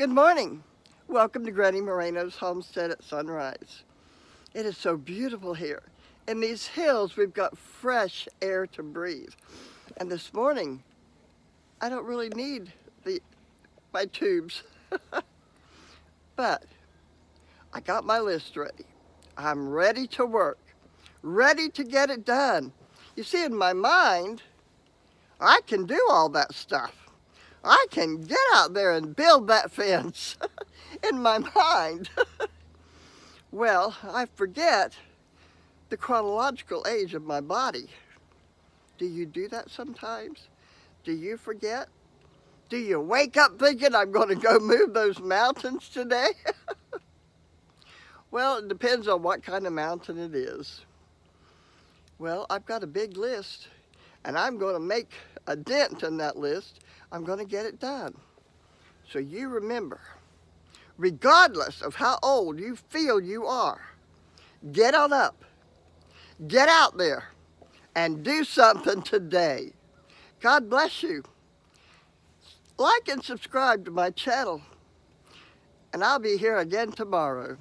Good morning. Welcome to Granny Moreno's homestead at sunrise. It is so beautiful here. In these hills, we've got fresh air to breathe. And this morning, I don't really need the my tubes. but I got my list ready. I'm ready to work, ready to get it done. You see, in my mind, I can do all that stuff. I can get out there and build that fence in my mind. well, I forget the chronological age of my body. Do you do that sometimes? Do you forget? Do you wake up thinking I'm going to go move those mountains today? well, it depends on what kind of mountain it is. Well, I've got a big list and I'm going to make a dent in that list. I'm going to get it done. So you remember, regardless of how old you feel you are, get on up, get out there, and do something today. God bless you. Like and subscribe to my channel, and I'll be here again tomorrow.